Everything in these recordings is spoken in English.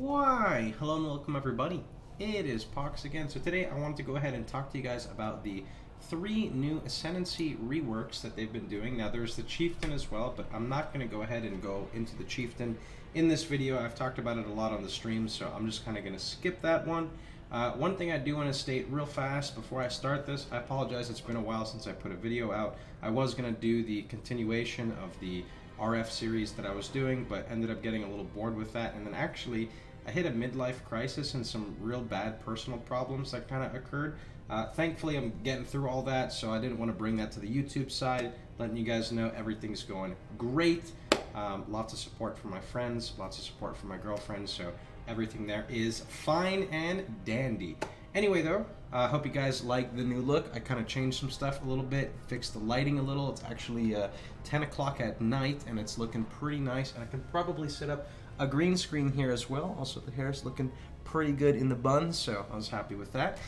Why? Hello and welcome everybody. It is Pohx again. So today I wanted to go ahead and talk to you guys about the three new Ascendancy reworks that they've been doing. Now there's the Chieftain as well, but I'm not going to go ahead and go into the Chieftain in this video. I've talked about it a lot on the stream, so I'm just kind of going to skip that one. Uh, one thing I do want to state real fast before I start this, I apologize, it's been a while since I put a video out. I was going to do the continuation of the RF series that I was doing, but ended up getting a little bored with that. And then actually, I hit a midlife crisis and some real bad personal problems that kind of occurred. Uh, thankfully, I'm getting through all that, so I didn't want to bring that to the YouTube side, letting you guys know everything's going great. Um, lots of support from my friends, lots of support from my girlfriend, so everything there is fine and dandy. Anyway, though, I uh, hope you guys like the new look. I kind of changed some stuff a little bit, fixed the lighting a little. It's actually uh, 10 o'clock at night, and it's looking pretty nice. And I can probably sit up a green screen here as well. Also, the hair is looking pretty good in the bun, so I was happy with that.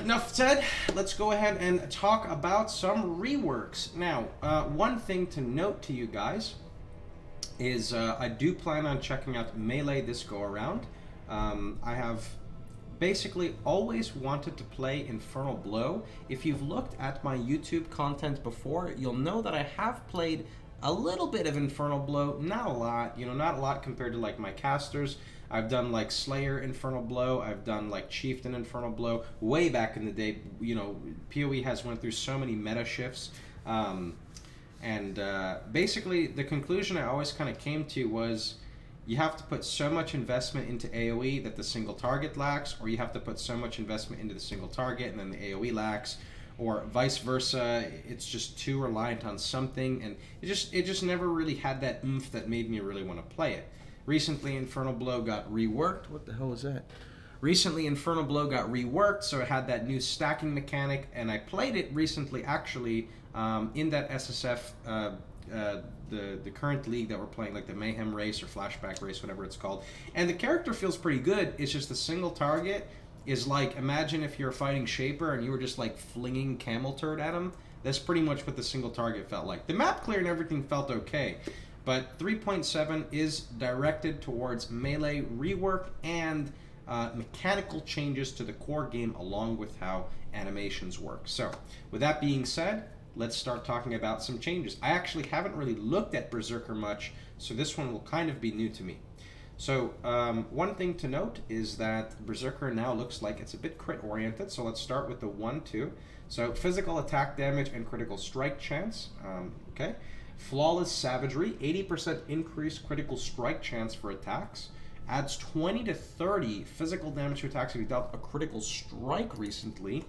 Enough said, let's go ahead and talk about some reworks. Now, uh, one thing to note to you guys is uh, I do plan on checking out Melee this go around. Um, I have basically always wanted to play Infernal Blow. If you've looked at my YouTube content before, you'll know that I have played a little bit of Infernal Blow, not a lot, you know, not a lot compared to like my casters. I've done like Slayer Infernal Blow, I've done like Chieftain Infernal Blow way back in the day. You know, PoE has went through so many meta shifts. Um, and uh, basically, the conclusion I always kind of came to was you have to put so much investment into AoE that the single target lacks, or you have to put so much investment into the single target and then the AoE lacks, or vice versa. It's just too reliant on something, and it just it just never really had that oomph that made me really want to play it. Recently, Infernal Blow got reworked. What the hell is that? Recently, Infernal Blow got reworked, so it had that new stacking mechanic, and I played it recently actually um, in that SSF. Uh, uh, the the current league that we're playing, like the Mayhem race or Flashback race, whatever it's called. And the character feels pretty good. It's just a single target is like imagine if you're fighting Shaper and you were just like flinging camel turd at him. That's pretty much what the single target felt like. The map clear and everything felt okay, but 3.7 is directed towards melee rework and uh, mechanical changes to the core game along with how animations work. So, with that being said, let's start talking about some changes. I actually haven't really looked at Berserker much, so this one will kind of be new to me. So um, one thing to note is that Berserker now looks like it's a bit crit oriented, so let's start with the 1-2. So physical attack damage and critical strike chance, um, okay. Flawless Savagery, 80% increased critical strike chance for attacks. Adds 20 to 30 physical damage to attacks if you dealt a critical strike recently.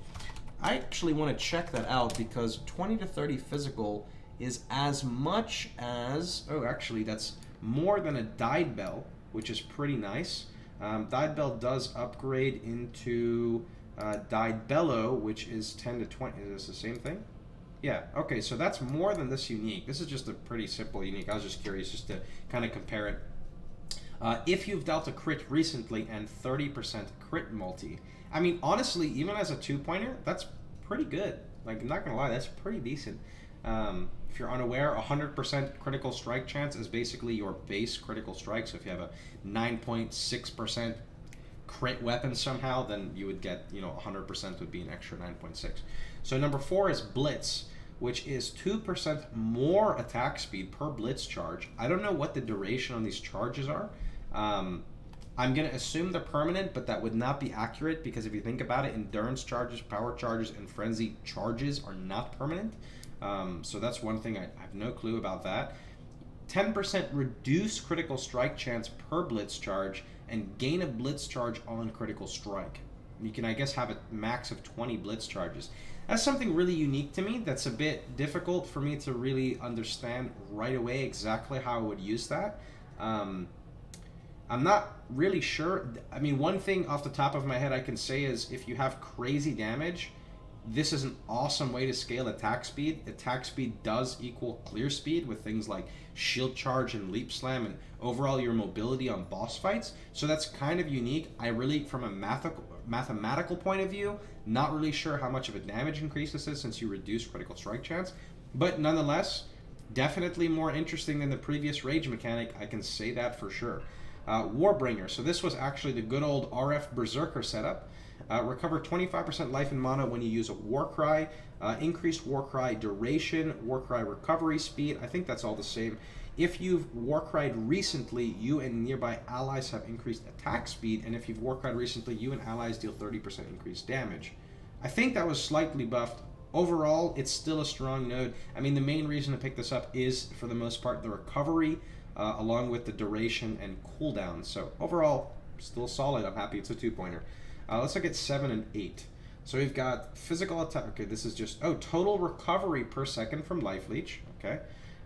I actually want to check that out because 20 to 30 physical is as much as, oh, actually, that's more than a died Bell, which is pretty nice. Um, Dyed Bell does upgrade into uh, Dyed Bellow, which is 10 to 20. Is this the same thing? Yeah, okay, so that's more than this unique. This is just a pretty simple unique. I was just curious just to kind of compare it. Uh, if you've dealt a crit recently and 30% crit multi, I mean, honestly, even as a two pointer, that's pretty good. Like, I'm not gonna lie, that's pretty decent. Um, if you're unaware, 100% critical strike chance is basically your base critical strike. So if you have a 9.6% crit weapon somehow, then you would get, you know, 100% would be an extra 9.6. So number four is Blitz, which is 2% more attack speed per Blitz charge. I don't know what the duration on these charges are. Um, I'm going to assume they're permanent, but that would not be accurate because if you think about it, endurance charges, power charges, and frenzy charges are not permanent. Um, so that's one thing I, I have no clue about that. 10% reduce critical strike chance per blitz charge and gain a blitz charge on critical strike. You can, I guess, have a max of 20 blitz charges. That's something really unique to me. That's a bit difficult for me to really understand right away exactly how I would use that. Um, I'm not really sure. I mean, one thing off the top of my head I can say is if you have crazy damage, this is an awesome way to scale attack speed. Attack speed does equal clear speed with things like shield charge and leap slam and overall your mobility on boss fights. So that's kind of unique. I really, from a mathematical mathematical point of view, not really sure how much of a damage increase this is since you reduce critical strike chance. But nonetheless, definitely more interesting than the previous rage mechanic. I can say that for sure. Uh, Warbringer. So this was actually the good old RF Berserker setup. Uh, recover 25% life and mana when you use a Warcry. Uh, increased Warcry duration, Warcry recovery speed. I think that's all the same. If you've Warcried recently, you and nearby allies have increased attack speed, and if you've Warcried recently, you and allies deal 30% increased damage. I think that was slightly buffed. Overall, it's still a strong node. I mean, the main reason to pick this up is, for the most part, the recovery, uh, along with the duration and cooldown. So overall, still solid. I'm happy it's a two-pointer. Uh, let's look at 7 and 8. So we've got physical attack. Okay, this is just... Oh, total recovery per second from Life Leech. Okay.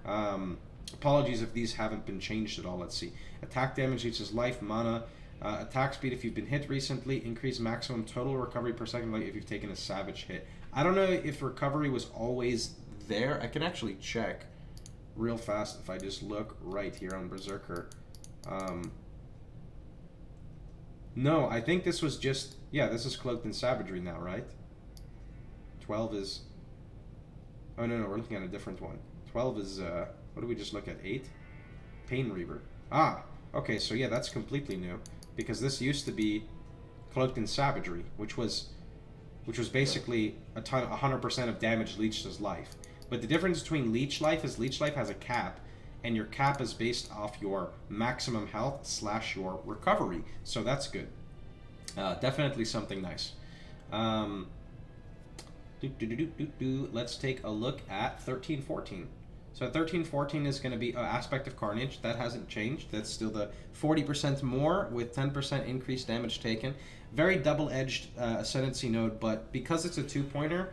Um, Apologies if these haven't been changed at all. Let's see. Attack damage reaches life, mana, uh, attack speed if you've been hit recently, increase maximum total recovery per second like if you've taken a savage hit. I don't know if recovery was always there. I can actually check real fast if I just look right here on Berserker. Um, no, I think this was just... Yeah, this is Cloaked in Savagery now, right? 12 is... Oh, no, no, we're looking at a different one. 12 is... Uh, what do we just look at? 8? Pain Reaver. Ah, okay, so yeah, that's completely new. Because this used to be Cloaked in Savagery, which was which was basically a ton, 100% of damage leached as life. But the difference between leech life is leech life has a cap, and your cap is based off your maximum health slash your recovery. So that's good. Uh, definitely something nice. Um, Let's take a look at 1314. So 1314 is going to be an Aspect of Carnage. That hasn't changed. That's still the 40% more with 10% increased damage taken. Very double-edged uh, Ascendancy node, but because it's a two-pointer,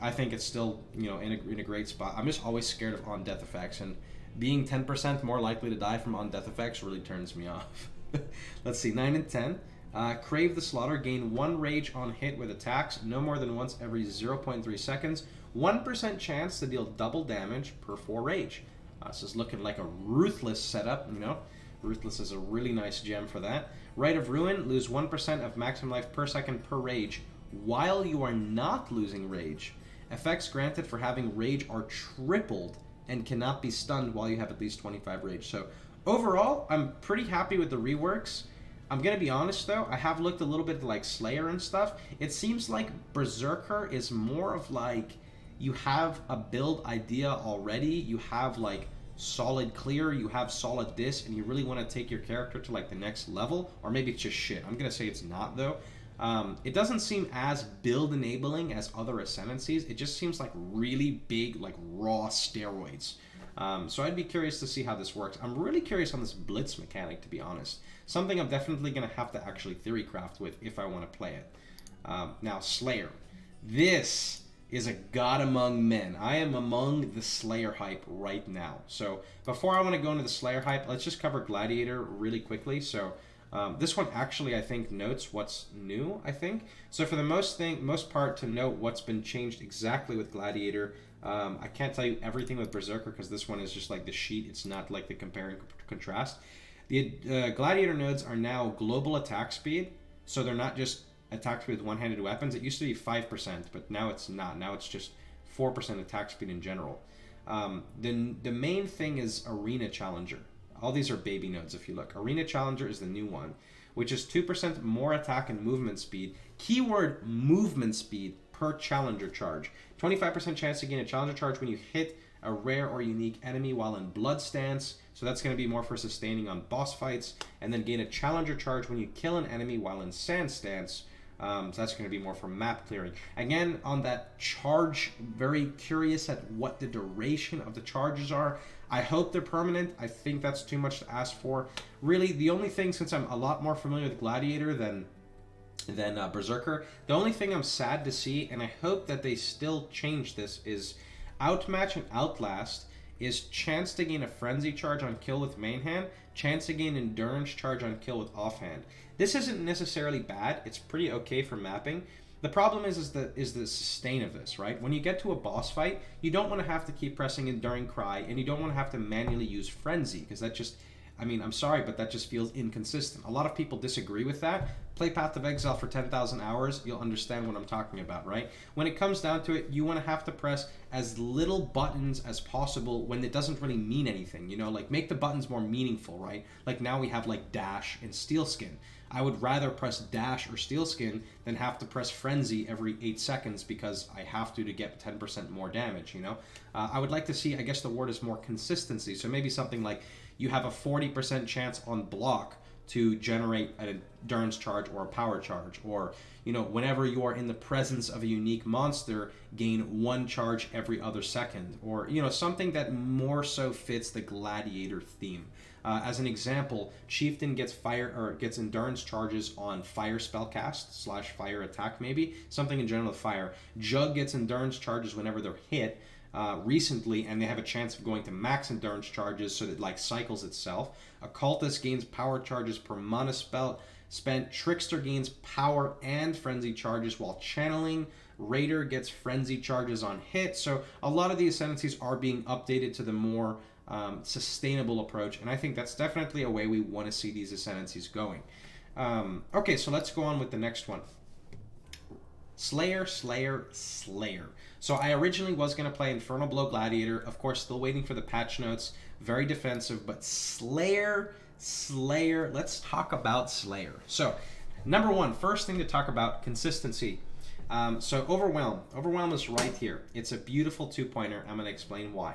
I think it's still you know in a, in a great spot. I'm just always scared of on-death effects, and being 10% more likely to die from on-death effects really turns me off. Let's see, 9 and 10. Uh, Crave the Slaughter, gain 1 rage on hit with attacks, no more than once every 0.3 seconds. 1% chance to deal double damage per 4 rage. Uh, this is looking like a Ruthless setup, you know. Ruthless is a really nice gem for that. Rite of Ruin, lose 1% of maximum life per second per rage while you are not losing rage. Effects granted for having rage are tripled and cannot be stunned while you have at least 25 rage. So overall, I'm pretty happy with the reworks. I'm gonna be honest though, I have looked a little bit like Slayer and stuff. It seems like Berserker is more of like you have a build idea already, you have like solid clear, you have solid this, and you really want to take your character to like the next level, or maybe it's just shit. I'm gonna say it's not though. Um, it doesn't seem as build enabling as other ascendancies. It just seems like really big, like raw steroids. Um, so I'd be curious to see how this works. I'm really curious on this blitz mechanic, to be honest. Something I'm definitely going to have to actually theory craft with if I want to play it. Um, now, Slayer. This is a god among men. I am among the Slayer hype right now. So before I want to go into the Slayer hype, let's just cover Gladiator really quickly. So um, this one actually, I think, notes what's new, I think. So for the most thing, most part, to note what's been changed exactly with Gladiator, um, I can't tell you everything with Berserker because this one is just like the sheet. It's not like the compare and contrast. The uh, Gladiator nodes are now global attack speed, so they're not just attack speed with one-handed weapons. It used to be 5%, but now it's not. Now it's just 4% attack speed in general. Um, the, the main thing is Arena Challenger. All these are baby nodes if you look. Arena Challenger is the new one, which is 2% more attack and movement speed. Keyword movement speed per Challenger charge. 25% chance to gain a Challenger charge when you hit a rare or unique enemy while in Blood Stance. So that's going to be more for sustaining on boss fights. And then gain a Challenger charge when you kill an enemy while in Sand Stance. Um, so that's going to be more for map clearing. Again, on that charge, very curious at what the duration of the charges are. I hope they're permanent. I think that's too much to ask for. Really, the only thing, since I'm a lot more familiar with Gladiator than than uh, Berserker, the only thing I'm sad to see, and I hope that they still change this, is Outmatch and Outlast is chance to gain a Frenzy charge on kill with main hand, chance to gain Endurance charge on kill with offhand. This isn't necessarily bad. It's pretty okay for mapping. The problem is is the is the sustain of this, right? When you get to a boss fight, you don't want to have to keep pressing Enduring Cry, and you don't want to have to manually use Frenzy, because that just I mean, I'm sorry, but that just feels inconsistent. A lot of people disagree with that. Play Path of Exile for 10,000 hours, you'll understand what I'm talking about, right? When it comes down to it, you want to have to press as little buttons as possible when it doesn't really mean anything, you know? Like, make the buttons more meaningful, right? Like, now we have, like, Dash and Steel Skin. I would rather press Dash or Steel Skin than have to press Frenzy every 8 seconds because I have to to get 10% more damage, you know? Uh, I would like to see, I guess the word is more consistency. So maybe something like you have a 40% chance on block to generate an endurance charge or a power charge or you know whenever you are in the presence of a unique monster gain one charge every other second or you know something that more so fits the gladiator theme. Uh, as an example chieftain gets fire or gets endurance charges on fire spell cast slash fire attack maybe something in general with fire. Jug gets endurance charges whenever they're hit uh, recently, and they have a chance of going to max endurance charges, so that like cycles itself. Occultist gains power charges per mana spell spent. Trickster gains power and frenzy charges while channeling. Raider gets frenzy charges on hit. So a lot of the ascendancies are being updated to the more um, sustainable approach, and I think that's definitely a way we want to see these ascendancies going. Um, okay, so let's go on with the next one. Slayer, Slayer, Slayer. So I originally was going to play Infernal Blow Gladiator. Of course, still waiting for the patch notes. Very defensive, but Slayer, Slayer. Let's talk about Slayer. So, number one, first thing to talk about consistency. Um, so Overwhelm. Overwhelm is right here. It's a beautiful two-pointer. I'm going to explain why.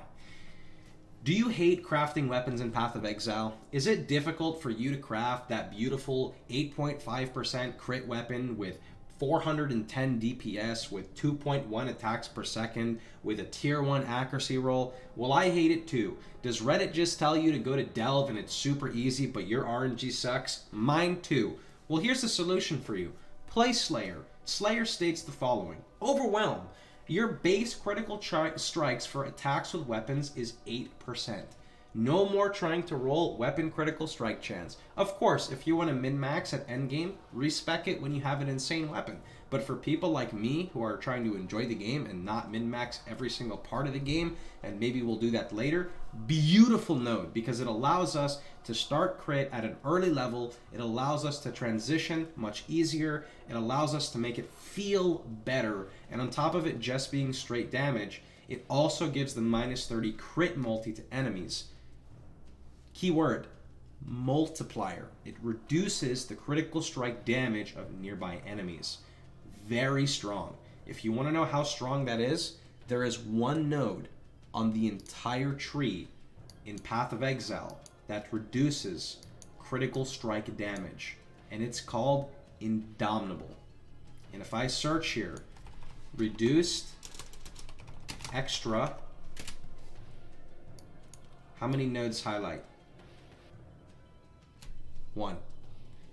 Do you hate crafting weapons in Path of Exile? Is it difficult for you to craft that beautiful 8.5% crit weapon with 410 DPS with 2.1 attacks per second with a tier 1 accuracy roll. Well, I hate it too. Does Reddit just tell you to go to Delve and it's super easy, but your RNG sucks? Mine too. Well, here's the solution for you play Slayer. Slayer states the following Overwhelm. Your base critical strikes for attacks with weapons is 8%. No more trying to roll weapon critical strike chance. Of course, if you want to min-max at endgame, respec it when you have an insane weapon. But for people like me who are trying to enjoy the game and not min-max every single part of the game, and maybe we'll do that later, beautiful node because it allows us to start crit at an early level. It allows us to transition much easier. It allows us to make it feel better. And on top of it just being straight damage, it also gives the minus 30 crit multi to enemies. Keyword multiplier. It reduces the critical strike damage of nearby enemies. Very strong. If you want to know how strong that is, there is one node on the entire tree in Path of Exile that reduces critical strike damage, and it's called Indomitable. And if I search here, reduced extra, how many nodes highlight? One.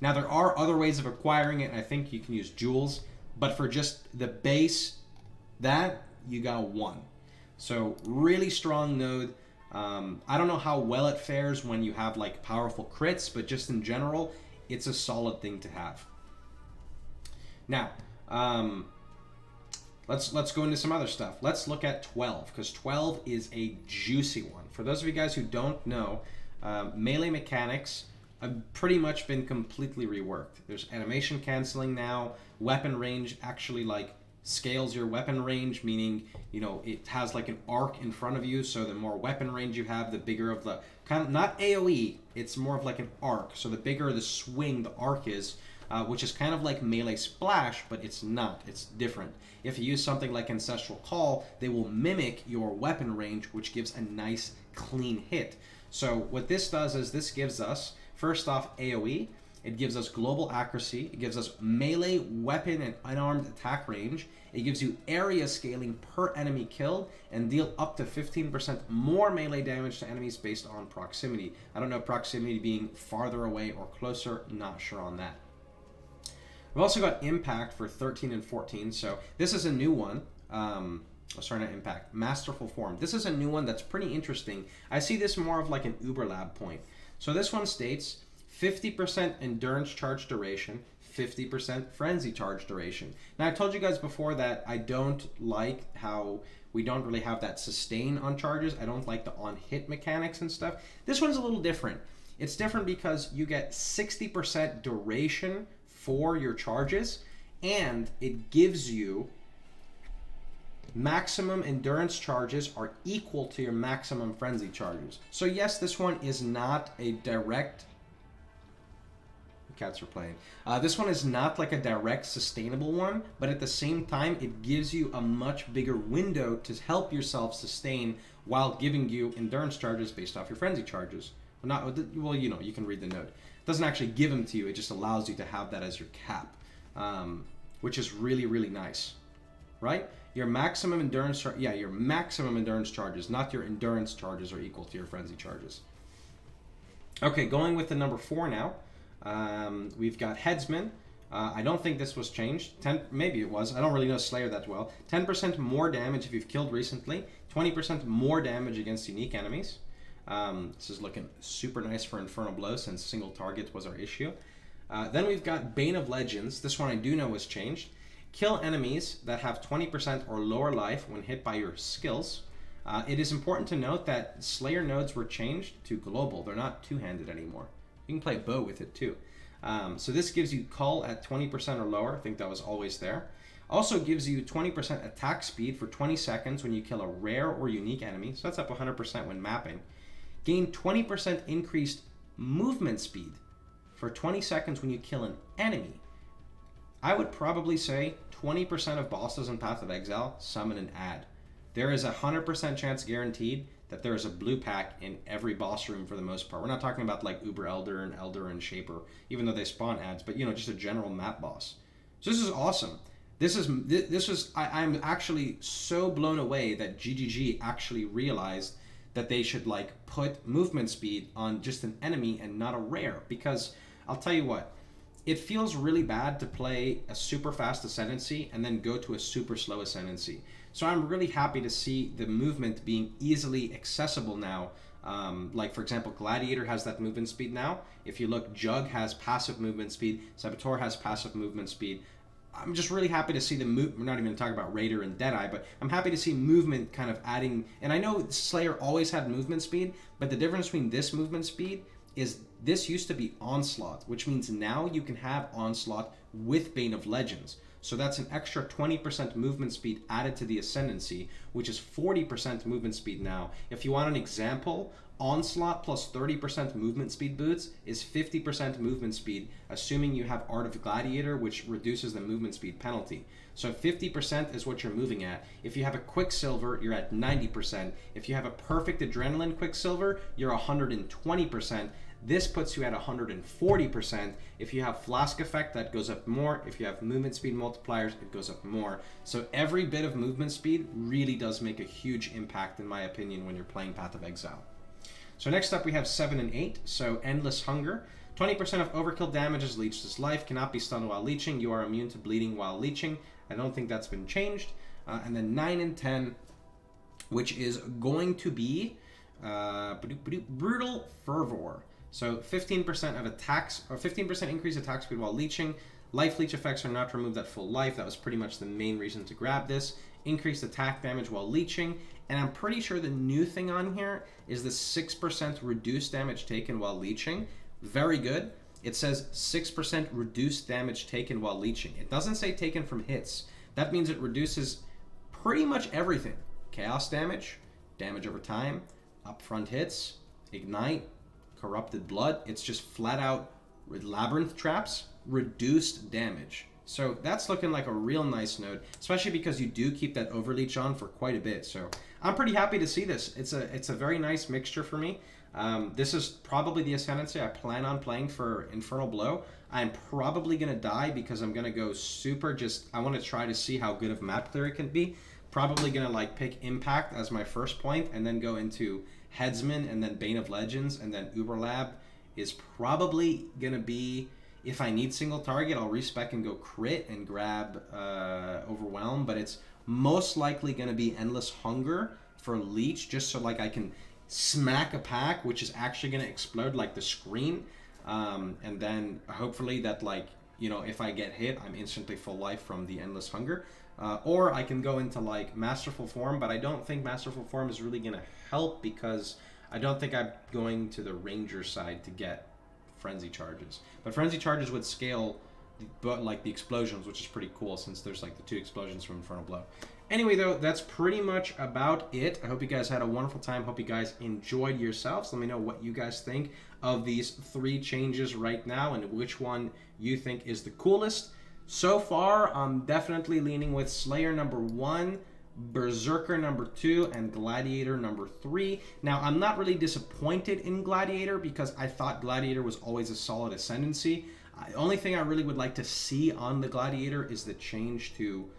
Now there are other ways of acquiring it, and I think you can use jewels, but for just the base, that you got one. So really strong node. Um, I don't know how well it fares when you have like powerful crits, but just in general, it's a solid thing to have. Now, um, let's let's go into some other stuff. Let's look at 12 because 12 is a juicy one. For those of you guys who don't know, um, melee mechanics have pretty much been completely reworked. There's animation canceling now. Weapon range actually like scales your weapon range, meaning you know it has like an arc in front of you. So the more weapon range you have, the bigger of the kind of not AOE. It's more of like an arc. So the bigger the swing the arc is. Uh, which is kind of like melee splash, but it's not. It's different. If you use something like Ancestral Call, they will mimic your weapon range, which gives a nice clean hit. So what this does is this gives us First off, AoE. It gives us global accuracy. It gives us melee, weapon, and unarmed attack range. It gives you area scaling per enemy killed and deal up to 15% more melee damage to enemies based on proximity. I don't know proximity being farther away or closer, not sure on that. We've also got Impact for 13 and 14, so this is a new one. Um, oh, sorry, not Impact, Masterful Form. This is a new one that's pretty interesting. I see this more of like an Uber Lab point. So this one states 50% endurance charge duration, 50% frenzy charge duration. Now I told you guys before that I don't like how we don't really have that sustain on charges. I don't like the on hit mechanics and stuff. This one's a little different. It's different because you get 60% duration for your charges, and it gives you maximum endurance charges are equal to your maximum frenzy charges. So yes, this one is not a direct cats are playing. Uh, this one is not like a direct sustainable one, but at the same time, it gives you a much bigger window to help yourself sustain while giving you endurance charges based off your frenzy charges. Well, not well, you know, you can read the note. It doesn't actually give them to you; it just allows you to have that as your cap, um, which is really, really nice, right? Your maximum endurance, char- yeah, your maximum endurance charges, not your endurance charges, are equal to your frenzy charges. Okay, going with the number four now. Um, we've got Headsman. Uh, I don't think this was changed. 10, maybe it was. I don't really know Slayer that well. 10% more damage if you've killed recently. 20% more damage against unique enemies. Um, this is looking super nice for Infernal Blow since single target was our issue. Uh, then we've got Bane of Legends. This one I do know was changed. Kill enemies that have 20% or lower life when hit by your skills. Uh, it is important to note that Slayer nodes were changed to global. They're not two-handed anymore. You can play bow with it too. Um, so this gives you cull at 20% or lower. I think that was always there. Also gives you 20% attack speed for 20 seconds when you kill a rare or unique enemy. So that's up 100% when mapping. Gain 20% increased movement speed for 20 seconds when you kill an enemy. I would probably say 20% of bosses in Path of Exile summon an ad. There is a 100% chance guaranteed that there is a blue pack in every boss room for the most part. We're not talking about like Uber Elder and Elder and Shaper, even though they spawn ads, but you know, just a general map boss. So this is awesome. This is this is I, I'm actually so blown away that GGG actually realized that they should like put movement speed on just an enemy and not a rare because I'll tell you what, it feels really bad to play a super fast ascendancy and then go to a super slow ascendancy. So I'm really happy to see the movement being easily accessible now. Um, like for example, Gladiator has that movement speed now. If you look, Jug has passive movement speed. Saboteur has passive movement speed. I'm just really happy to see the move. We're not even talking about Raider and Deadeye, but I'm happy to see movement kind of adding. And I know Slayer always had movement speed, but the difference between this movement speed is this used to be Onslaught, which means now you can have Onslaught with Bane of Legends. So that's an extra 20% movement speed added to the Ascendancy, which is 40% movement speed now. If you want an example, Onslaught plus 30% movement speed boots is 50% movement speed, assuming you have Art of Gladiator, which reduces the movement speed penalty. So 50% is what you're moving at. If you have a Quicksilver, you're at 90%. If you have a perfect Adrenaline Quicksilver, you're 120%. This puts you at 140%. If you have flask effect, that goes up more. If you have movement speed multipliers, it goes up more. So every bit of movement speed really does make a huge impact, in my opinion, when you're playing Path of Exile. So next up we have 7 and 8. So Endless Hunger. 20% of overkill damage is leeched as life, cannot be stunned while leeching. You are immune to bleeding while leeching. I don't think that's been changed. Uh, and then 9 and 10, which is going to be uh, Brutal Fervor. So 15% of attacks, or 15% increase attack speed while leeching. Life leech effects are not removed at full life. That was pretty much the main reason to grab this. Increased attack damage while leeching. And I'm pretty sure the new thing on here is the 6% reduced damage taken while leeching. Very good. It says 6% reduced damage taken while leeching. It doesn't say taken from hits. That means it reduces pretty much everything. Chaos damage, damage over time, upfront hits, ignite, corrupted blood. It's just flat out with labyrinth traps, reduced damage. So that's looking like a real nice node, especially because you do keep that overleech on for quite a bit. So I'm pretty happy to see this. It's a it's a very nice mixture for me. Um, this is probably the Ascendancy I plan on playing for Infernal Blow. I'm probably going to die because I'm going to go super just... I want to try to see how good of map clear it can be. Probably going to like pick Impact as my first point and then go into Headsman and then Bane of Legends and then Uberlab is probably going to be, if I need single target, I'll respec and go crit and grab uh, Overwhelm, but it's most likely going to be Endless Hunger for Leech, just so like I can smack a pack, which is actually going to explode like the screen. Um, and then hopefully that like, you know, if I get hit, I'm instantly full life from the Endless Hunger. Uh, or I can go into like Masterful Form, but I don't think Masterful Form is really going to help because I don't think I'm going to the Ranger side to get Frenzy charges. But Frenzy charges would scale, but like the explosions, which is pretty cool since there's like the two explosions from Infernal Blow. Anyway, though, that's pretty much about it. I hope you guys had a wonderful time. Hope you guys enjoyed yourselves. Let me know what you guys think of these three changes right now and which one you think is the coolest. So far, I'm definitely leaning with Slayer number one, Berserker number two, and Gladiator number three. Now, I'm not really disappointed in Gladiator because I thought Gladiator was always a solid ascendancy. The only thing I really would like to see on the Gladiator is the change to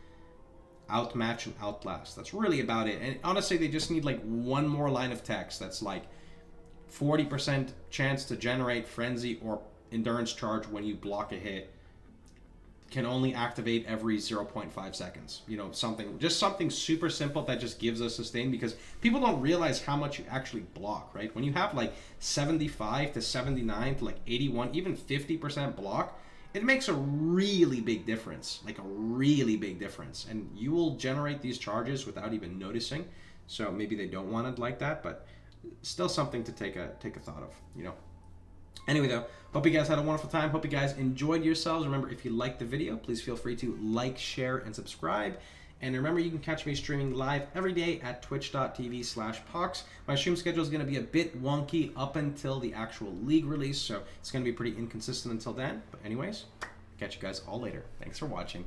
outmatch and outlast. That's really about it. And honestly, they just need like one more line of text that's like 40% chance to generate frenzy or endurance charge when you block a hit can only activate every 0.5 seconds. You know, something just something super simple that just gives us sustain because people don't realize how much you actually block, right? When you have like 75 to 79 to like 81, even 50% block, it makes a really big difference, like a really big difference. And you will generate these charges without even noticing. So maybe they don't want it like that, but still something to take a take a thought of, you know. Anyway, though, hope you guys had a wonderful time. Hope you guys enjoyed yourselves. Remember, if you liked the video, please feel free to like, share, and subscribe. And remember, you can catch me streaming live every day at twitch.tv slash Pohx. My stream schedule is going to be a bit wonky up until the actual league release, so it's going to be pretty inconsistent until then. But anyways, catch you guys all later. Thanks for watching.